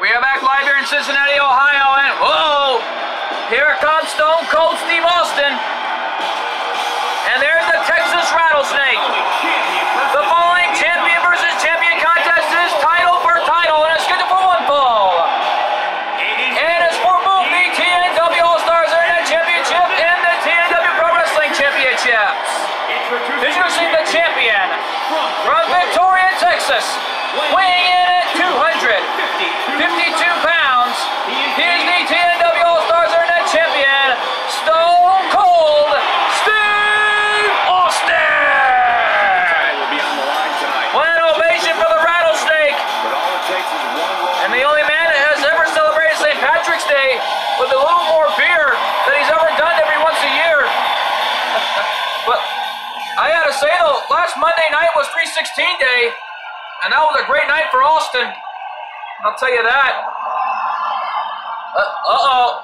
We are back live here in Cincinnati, Ohio, and whoa! Here comes Stone Cold Steve Austin. And there's the Texas Rattlesnake. The following champion versus champion contest is title for title, and it's scheduled for one fall. And it's for both the TNW All-Stars Internet Championship and the TNW Pro Wrestling Championships. Introducing the champion from Victoria, Texas, weighing 16 day, and that was a great night for Austin. I'll tell you that. Uh, oh.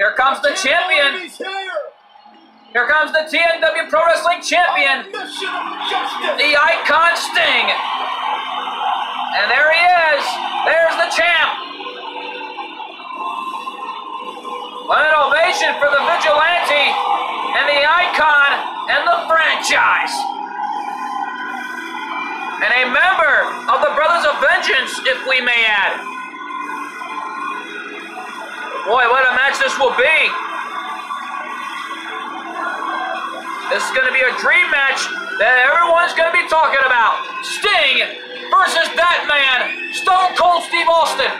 Here comes the champion. Here comes the TNW Pro Wrestling Champion, the Icon Sting. And there he is. There's the champ. What an ovation for the vigilante and the icon and the franchise. And a member of the Brothers of Vengeance, if we may add. Boy, what a match this will be. This is going to be a dream match that everyone's going to be talking about. Sting versus that man, Stone Cold Steve Austin.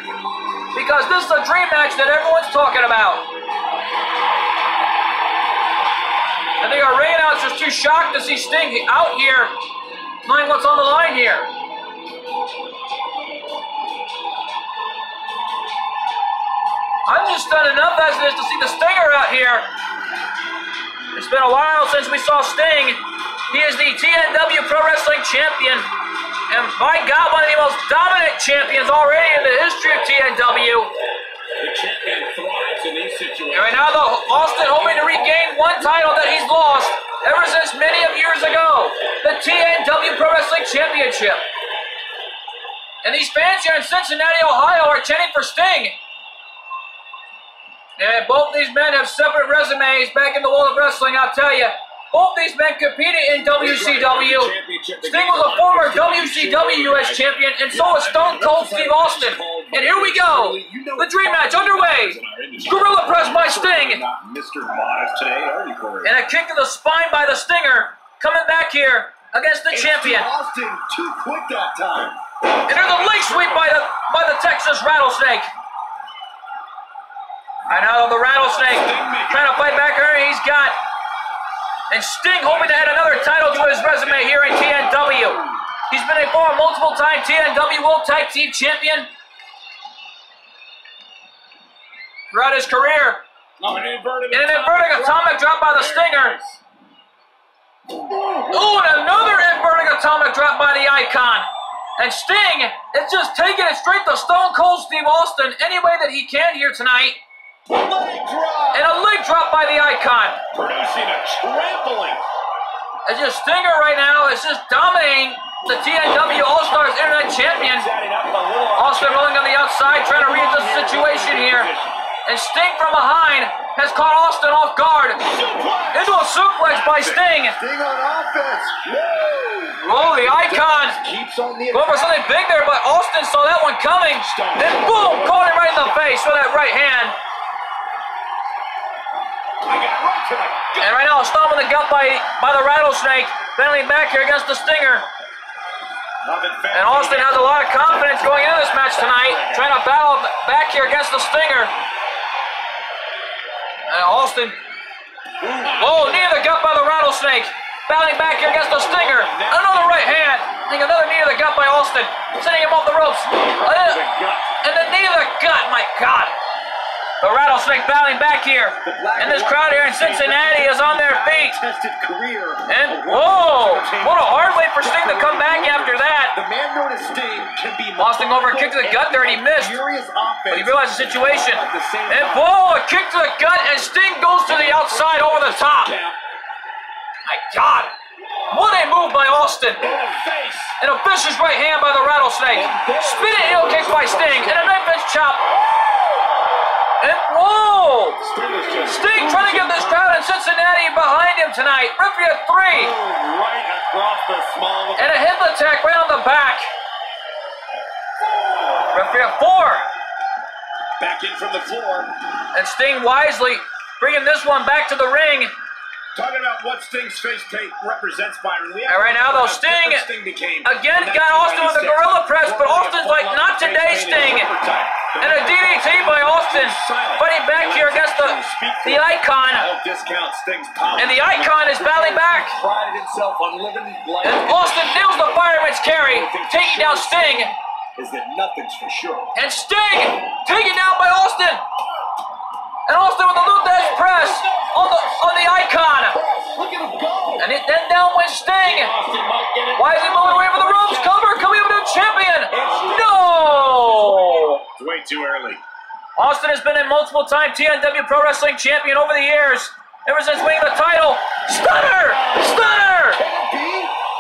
Because this is a dream match that everyone's talking about. I think our ring announcer's too shocked to see Sting out here, knowing what's on the line here. I'm just done enough as it is to see the Stinger out here. It's been a while since we saw Sting. He is the TNW Pro Wrestling Champion. And by God, one of the most dominant champions already in the history of TNW. The champion thrives in these situations. And right now, though, Austin hoping to regain one title that he's lost ever since many of years ago the TNW Pro Wrestling Championship. And these fans here in Cincinnati, Ohio are chanting for Sting. And both these men have separate resumes back in the world of wrestling, I'll tell you. Both these men competed in WCW. Sting was a former WCW US champion, and so was Stone Cold Steve Austin. And here we go. The dream match underway. Gorilla press by Sting. Not Mr. Modest today, are you, Corey? And a kick to the spine by the Stinger. Coming back here against the champion. Austin too quick that time. And there's a leg sweep by the by the Texas Rattlesnake. I know the Rattlesnake trying to fight back here. He's got and Sting hoping to add another title to his resume here in TNW. He's been a former multiple time TNW World Tag Team Champion throughout his career. Oh, an inverted, inverting atomic drop by the Stinger. Oh, and another inverting atomic drop by the Icon. And Sting is just taking it straight to Stone Cold Steve Austin any way that he can here tonight. Leg drop. And a leg drop by the Icon. Producing a trampling. It's just Stinger right now is just dominating the TNW All-Stars Internet Champion. Setting up a little Austin rolling on the outside, trying to read the situation here. And Sting from behind has caught Austin off guard. Into a suplex by Sting. Sting on offense. Woo! Oh, the Icon Keeps on the going for something big there, but Austin saw that one coming. Then boom, caught him right in the face with that right hand. Right And right now, a stomp in the gut by, by the Rattlesnake. Battling back here against the Stinger. And Austin has a lot of confidence going into this match tonight, trying to battle back here against the Stinger. Austin, oh, knee to the gut by the Rattlesnake. Battling back here against the Stinger. Another right hand. I another knee to the gut by Austin. Sending him off the ropes. And the knee to the gut, my God. The Rattlesnake battling back here. And this crowd here in Cincinnati is on their feet. And, whoa, what a hard way for Sting to come back after that. The man known as Sting can be Austin over a kick to the gut there, and he missed. But he realized the situation. At the same And boom, a kick to the gut, and Sting goes to the outside over the top. My God. What a move by Austin. And a vicious right hand by the Rattlesnake. Spinning heel kick by Sting, and a knife edge chop. And whoa! Sting is just Sting trying to get this crowd in Cincinnati behind him tonight. Referee three. right across the small And a hip attack right on the back. Referee four. back in from the floor. And Sting wisely bringing this one back to the ring. Talking about what Sting's face tape represents, Byron. We And right now, though, Sting Sting became again got Austin with a gorilla press, but Austin's like, "Not today, Sting." And a DDT by Austin. Fighting back here against the, the icon. Don't discount Sting's power. And the icon is battling back. Prided himself on living life. And Austin nails the fireman's carry, taking down Sting. is that nothing's for sure. And Sting taken down by Austin. And Austin with the Lou Thesz press on the on the icon. Look at him go. And it, then down went Sting. Austin might get it. Why is he moving away from the ropes? Cover, can we have a new champion? No! It's way too early. Austin has been a multiple time TNW Pro Wrestling champion over the years. Ever since winning the title. Stunner! Stunner! Can it be?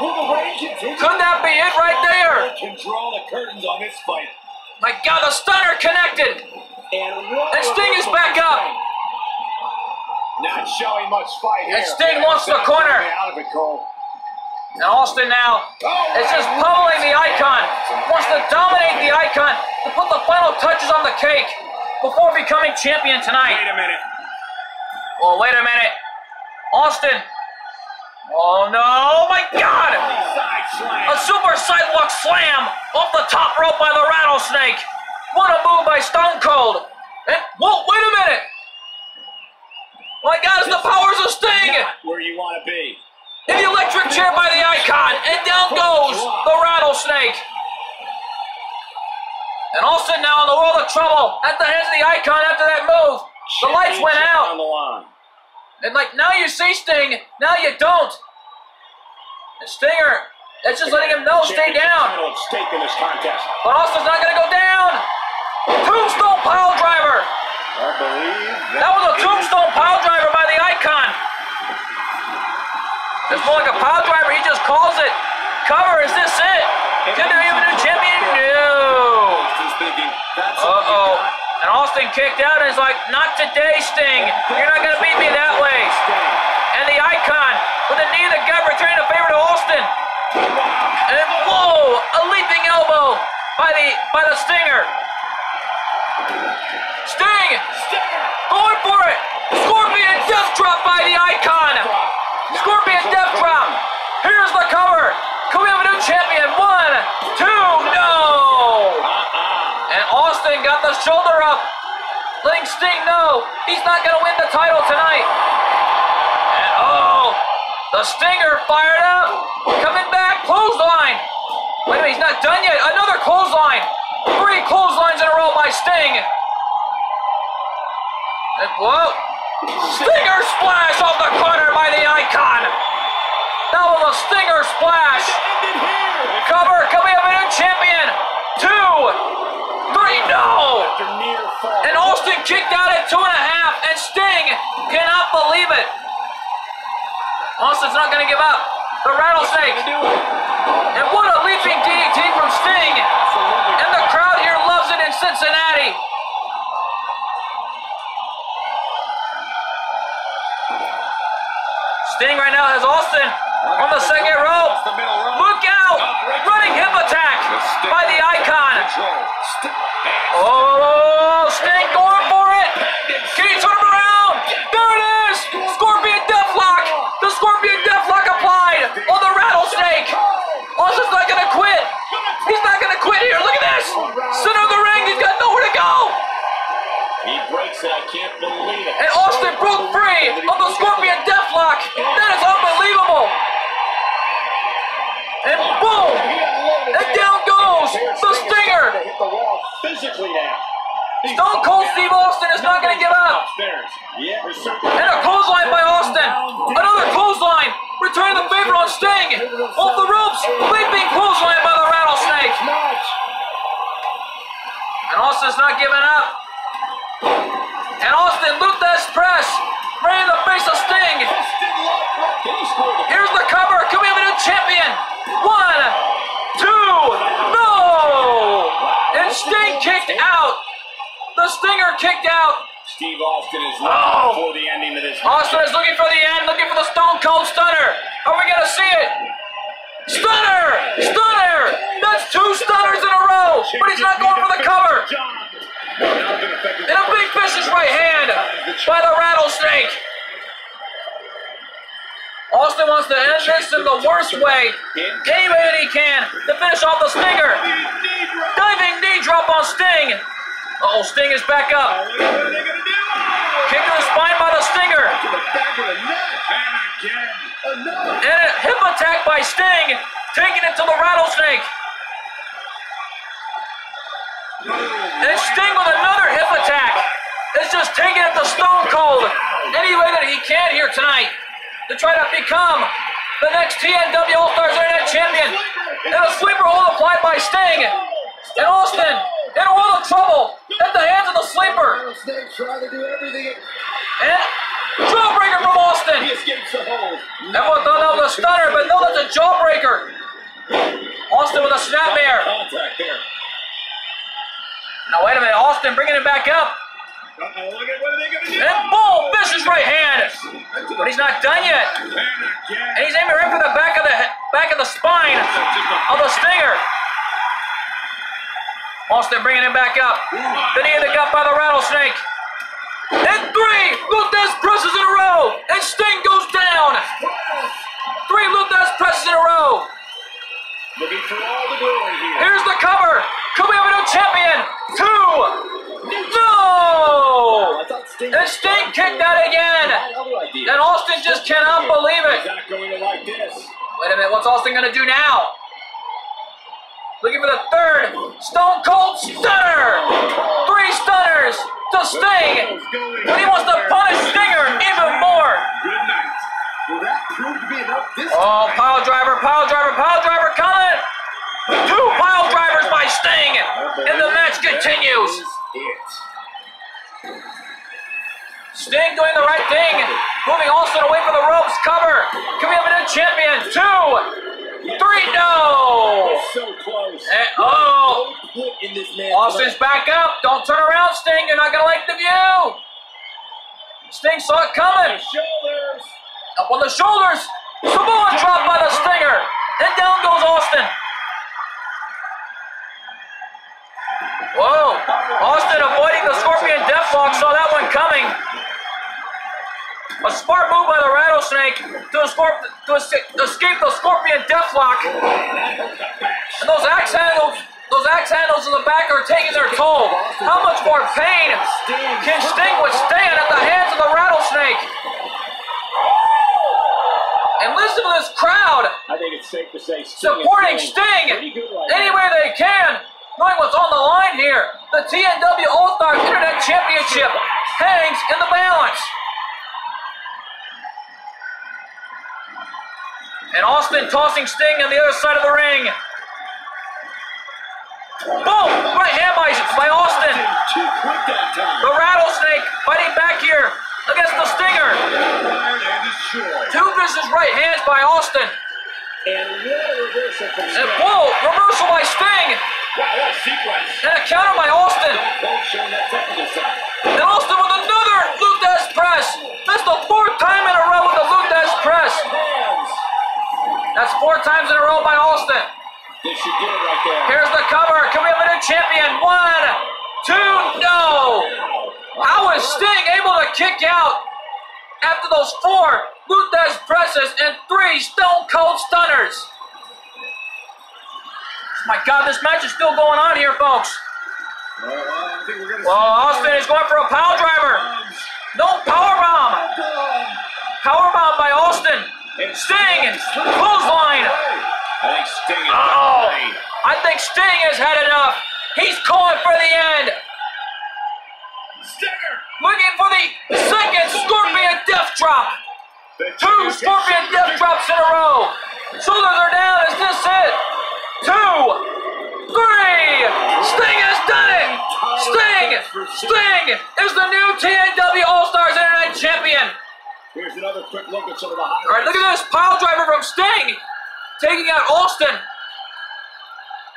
Will the reign continue? Could that be it right there? Can draw the curtains on this fight. My God, the stunner connected. And, Sting is back up. Not showing much fight here. And Sting wants the corner. way Out of it, Cole. And Austin now Oh, is just pummeling the icon. Wants to dominate the icon to put the final touches on the cake before becoming champion tonight. Wait a minute. Well, wait a minute. Austin. Oh no, oh, my God! A super sidewalk slam off the top rope by the rattlesnake. What a move by Stone Cold. And whoa, wait a minute. My God, it's the powers of Sting. Where you want to be. In the electric chair by the icon, and down goes the rattlesnake. And Austin now in the world of trouble at the hands of the icon after that move. The lights went out. On the line. And like now you see Sting, now you don't. And Stinger, that's just letting him know, stay down. title at stake in this contest. But Austin's not gonna go down. Tombstone pile driver. I believe That was a tombstone pile driver by the icon. It's more like a pile driver, he just calls it. Cover, is this it? Can there even a new champion? No. Austin's thinking, that's all you Uh-oh. And Austin kicked out and is like, not today, Sting. You're not gonna beat me that way. And the icon with a knee to the gut returning a favor to Austin. And whoa, a leaping elbow by the by the Sting two, no. And Austin got the shoulder up, letting Sting know he's not going to win the title tonight. And oh, the Stinger fired up, coming back, clothesline. Wait a minute, he's not done yet. Another clothesline. Three clotheslines in a row by Sting. And whoa, Stinger splash off the corner by the icon. That was a Stinger splash. Cover, we have a new champion? Two, three, no! And Austin kicked out at two and a half, and Sting cannot believe it. Austin's not gonna give up. The rattlesnake. And what a leaping DDT from Sting. And the crowd here loves it in Cincinnati. Sting right now has Austin on the second rope. Across the middle rope. Look out! Running hip attack by the icon. Control. St- and Oh, Sting going for it. Can he turn him around? There it is. Scorpion Deathlock. The Scorpion Deathlock applied on the rattlesnake. Oh, Austin's not gonna quit. He's not gonna quit here. Look at this. Center of the ring. He's got nowhere to go. He breaks it. I can't believe it. And Austin broke free of the Scorpion Deathlock. That is unbelievable. And boom. He unloaded And that. down goes Here's the Sting Stinger. starting to hit the wall physically now. He's Stone Cold Steve Austin is not gonna give up. Yeah, And a clothesline by Austin. Another clothesline. Returning the favor on Sting. Off the ropes. Leaping clothesline by the rattlesnake. And Austin's not giving up. And Austin Lou Thesz press. Ready to face a Sting. Austin Locke. Can he score the Here's the cover. Can we have a new champion? One, two, no. And Sting kicked out. The Stinger kicked out. Steve Austin is looking Oh. for the ending of this. match. Austin is looking for the end, looking for the Stone Cold Stunner. Are we gonna see it? Stunner! Stunner! That's two stunners in Austin wants to end this in the worst way, any way that he can, to finish off the Stinger. Diving knee drop on Sting. Uh oh, Sting is back up. Kick to the spine by the Stinger. And a hip attack by Sting, taking it to the rattlesnake. And Sting with another hip attack. Is just taking it to Stone Cold any way that he can here tonight to try to become the next TNW All Stars Internet Champion. And a sleeper hold applied by Sting. And Austin in a world of trouble at the hands of the sleeper. And jawbreaker from Austin. Everyone thought that was a stunner, but no, that's a jawbreaker. Austin with a snapmare. Now wait a minute, Austin bringing it back up. And boom, vicious right hand. But he's not done yet. And he's aiming right for the back of the back of the spine of the Stinger. Austin bringing it back up. Then he hit the gut by the rattlesnake. And three Lou Thesz presses in a row. And Sting goes down. Three Lou Thesz presses in a row. Looking for all the glory here. Here's the cover. Could we have a new champion? Two. I Sting. Kicked that again. And Austin just cannot believe it. Not going to like this. Wait a minute, what's Austin gonna do now? Looking for the third Stone Cold Stunner! Three stunners to Sting! But he wants to punish Stinger even more! Good night. Will that prove to be enough this Oh, pile driver, pile driver, pile driver coming! Two pile drivers by Sting! And the match continues! Sting doing the right thing, moving Austin away from the ropes. Cover! Can we have a new champion? Two! Three, no! So close. And, oh! No put in this man's Austin's back up. Don't turn around, Sting. You're not going to like the view. Sting saw it coming. Shoulders. Up on the shoulders. Samoa drop by the Stinger. And down goes Austin. Whoa. Austin avoiding the Scorpion A smart move by the Rattlesnake to, escorp- to es- escape the Scorpion Deathlock. And those axe handles, those axe handles in the back are taking their toll. How much more pain can Sting withstand at the hands of the Rattlesnake? And listen to this crowd I think it's safe to say Sting supporting Sting right any way they can, knowing what's on the line here. The TNW All Star Internet Championship hangs in the balance. And Austin tossing Sting on the other side of the ring. Boom! Right hand by, by Austin. The Rattlesnake fighting back here against the Stinger. Two vicious right hands by Austin. And reversal boom! Reversal by Sting. And a counter by Austin. And Austin with another Lou Thesz press. That's the fourth time in a row with the Lou Thesz press. Hands. That's four times in a row by Austin. Should do it right there. Here's the cover. A new champion? One, two, no. How is Sting able to kick out after those four Lou Thesz presses and three Stone Cold Stunners? My God, this match is still going on here, folks. Well, Well, Austin is going for a power driver. No power bomb. Power bomb by Austin. Sting, clothesline. I think Sting is Oh. I think Sting has had enough. He's calling for the end. Stinger. Looking for the second Scorpion Death Drop. Two Scorpion Death Drops in a row. Shoulders are down. Is this it? Two, three. Sting has done it. Sting, Sting is the new TNW All Stars Internet Champion. Here's another quick look at some of the highlights. All right, look at this pile driver from Sting, taking out Austin,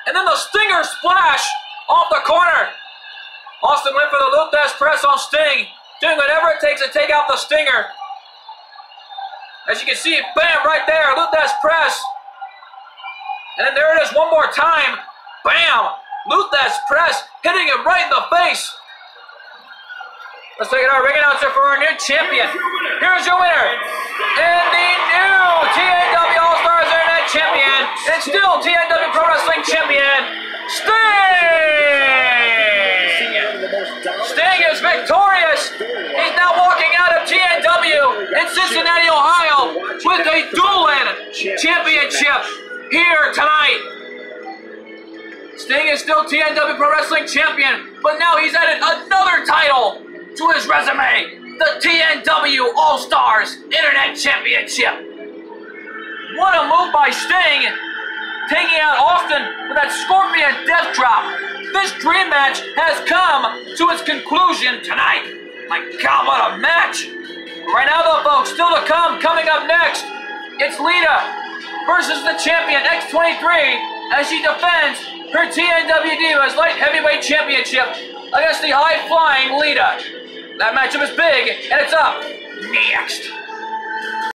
and then the Stinger splash off the corner. Austin went for the Lou Thesz press on Sting, doing whatever it takes to take out the Stinger. As you can see, bam, right there, Lou Thesz press. And then there it is one more time. Bam! Lou Thesz press, hitting him right in the face. Let's take it our ring announcer for our new champion. Here's your winner. Champion, Sting! Sting is victorious. He's now walking out of TNW in Cincinnati, Ohio with a dueling championship here tonight. Sting is still TNW Pro Wrestling Champion, but now he's added another title to his resume the TNW All Stars Internet Championship. What a move by Sting, taking out Austin with that Scorpion Death Drop. This dream match has come to its conclusion tonight. My God, what a match! Right now, though, folks, still to come, coming up next, it's Lita versus the champion X23 as she defends her TNW Divas Light Heavyweight Championship against the high flying Lita. That matchup is big, and it's up next.